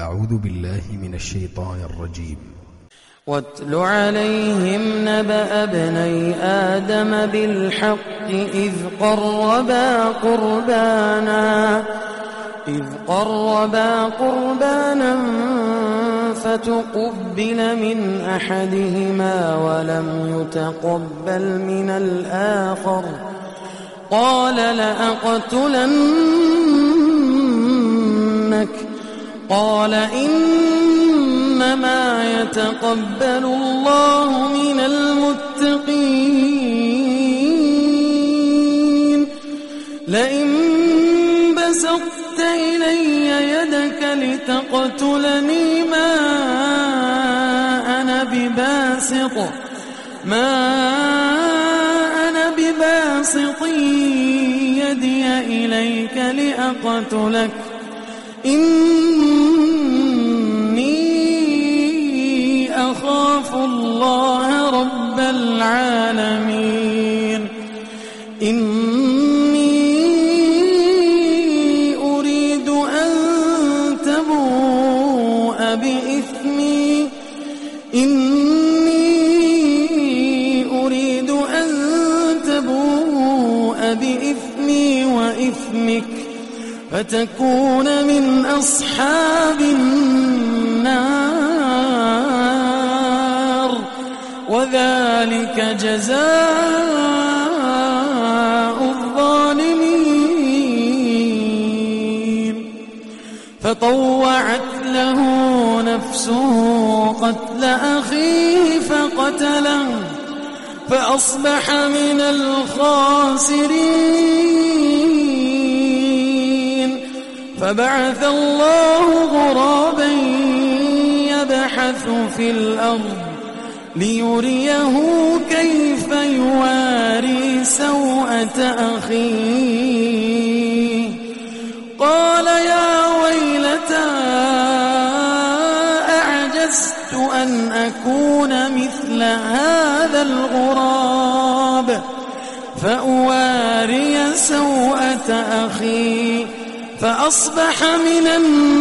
أعوذ بالله من الشيطان الرجيم. واتل عليهم نبأ ابني آدم بالحق إذ قربا قربانا إذ قربا قربانا فتقبل من أحدهما ولم يتقبل من الآخر. قال لأقتلنك قال إنما يتقبل الله من المتقين. لئن بسطت إلي يدك لتقتلني ما أنا بباسط ما أنا بباسط يدي إليك لأقتلك. أخاف الله رب العالمين. إني أريد أن تبوء بإثمي. إني أريد أن تبوء بإثمي وإثمك. فتكون من أصحاب النار. وذلك جزاء الظالمين. فطوعت له نفسه قتل أخيه فقتله فأصبح من الخاسرين. فبعث الله غرابا يبحث في الأرض ليريه كيف يواري سوءة أخيه. قال يا ويلتى أعجزت أن أكون مثل هذا الغراب. فأواري سوءة أخي فأصبح من النادمين